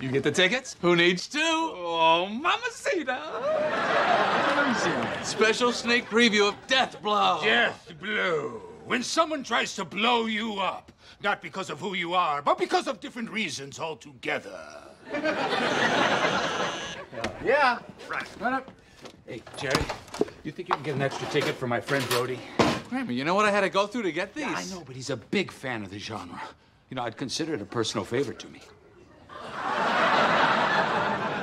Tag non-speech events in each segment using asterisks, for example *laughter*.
You get the tickets? Who needs two? Oh, mamacita! Special sneak preview of Death Blow. Death blow. When someone tries to blow you up, not because of who you are, but because of different reasons altogether. Yeah. Right. Run up. Hey, Jerry, you think you can get an extra ticket for my friend Brody? Kramer, you know what I had to go through to get these? I know, but he's a big fan of the genre. You know, I'd consider it a personal favor to me. *laughs*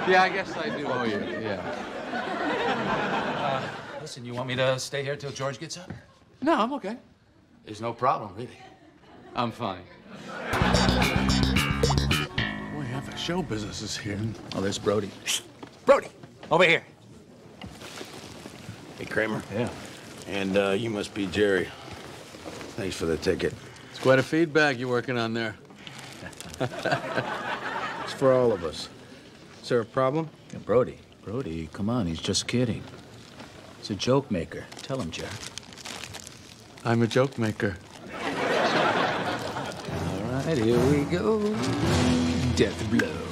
Yeah, I guess I do owe you. Yeah. Listen, you want me to stay here till George gets up? No, I'm okay. There's no problem, really. I'm fine. We have the show business is here. Oh, there's Brody. Brody, over here. Hey, Kramer. Yeah. And uh, you must be Jerry. Thanks for the ticket. It's quite a feedback you're working on there. *laughs* It's for all of us. Is there a problem? Yeah, Brody, Brody, come on, he's just kidding. He's a joke maker. Tell him, Jack. I'm a joke maker. *laughs* All right, here we go. Death blow.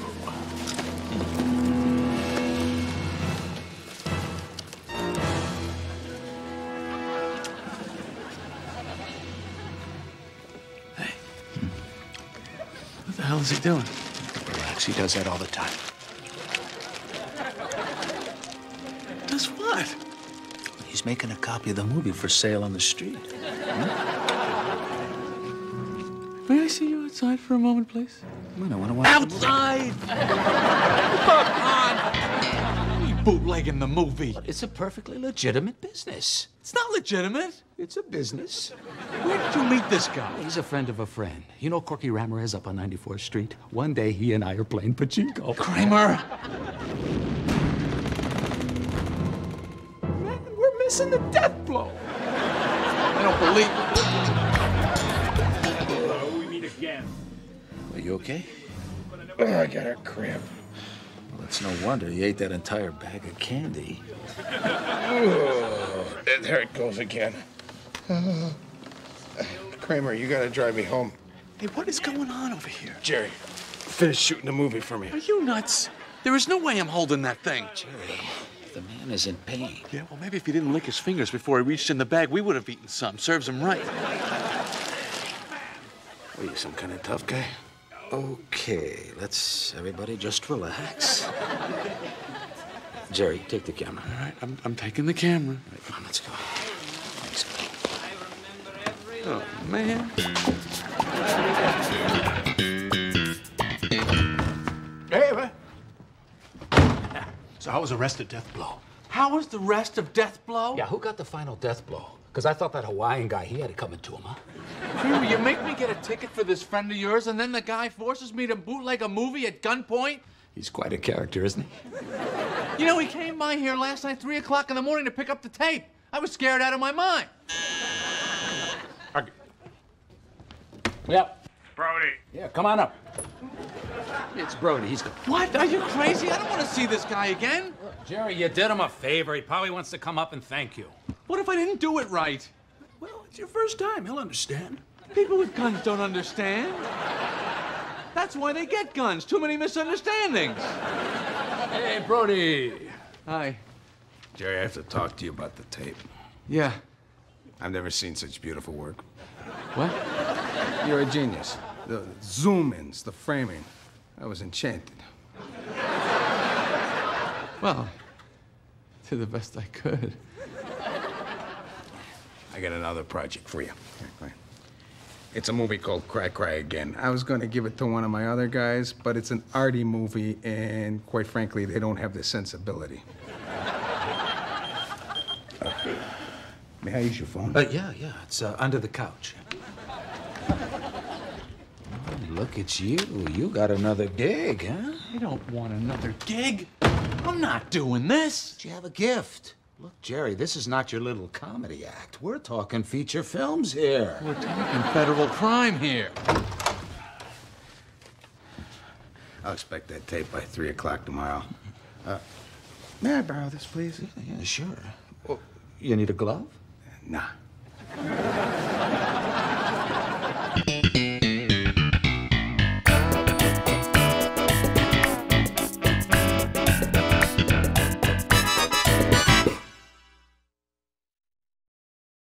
The hell is he doing? Relax, he does that all the time. Does what? He's making a copy of the movie for sale on the street. Hmm? May I see you outside for a moment, please? Come on, I want to watch. Outside! *laughs* Come on! You bootlegging the movie. It's a perfectly legitimate business. It's not legitimate. It's a business. Where did you meet this guy? He's a friend of a friend. You know Corky Ramirez up on 94th Street? One day he and I are playing pachinko. Kramer. Man, we're missing the death blow. I don't believe it. Uh, we meet again. Are you okay? Oh, I got a cramp. Well, it's no wonder you ate that entire bag of candy. Oh, and there it goes again. Kramer, you gotta drive me home. Hey, what is going on over here? Jerry, finish shooting the movie for me. Are you nuts? There is no way I'm holding that thing. Jerry, the man is in pain. Yeah, well, maybe if he didn't lick his fingers before he reached in the bag, we would have eaten some. Serves him right. What are you, some kind of tough guy? Okay, let's everybody just relax. Jerry, take the camera. All right, I'm, I'm taking the camera. All right, come on, let's go. Let's go. Oh, man. Hey, what? So how was arrested death blow? How was the rest of Death Blow? Yeah, who got the final death blow? Because I thought that Hawaiian guy, he had it coming to him, huh? Kramer, you make me get a ticket for this friend of yours, and then the guy forces me to bootleg a movie at gunpoint? He's quite a character, isn't he? *laughs* You know, he came by here last night, 3 o'clock in the morning, to pick up the tape. I was scared out of my mind. Yep. Brody. Yeah, come on up. It's Brody. He's. What? Are you crazy? I don't want to see this guy again. Jerry, you did him a favor. He probably wants to come up and thank you. What if I didn't do it right? Well, it's your first time. He'll understand. People with guns don't understand. That's why they get guns. Too many misunderstandings. Hey, Brody. Hi. Jerry, I have to talk to you about the tape. Yeah. I've never seen such beautiful work. What? You're a genius. The zoom ins, the framing. I was enchanted. Well, to the best I could. I got another project for you. Here. It's a movie called Cry Cry Again. I was going to give it to one of my other guys, but it's an arty movie, and quite frankly, they don't have the sensibility. Uh, may I use your phone? Uh, yeah, yeah. It's uh, under the couch. Oh, look at you. You got another gig, huh? I don't want another gig. I'm not doing this. But you have a gift. Look, Jerry, this is not your little comedy act. We're talking feature films here. We're talking federal crime here. I'll expect that tape by 3 o'clock tomorrow. Uh, may I borrow this, please? Yeah, sure. Oh, you need a glove? Nah. *laughs*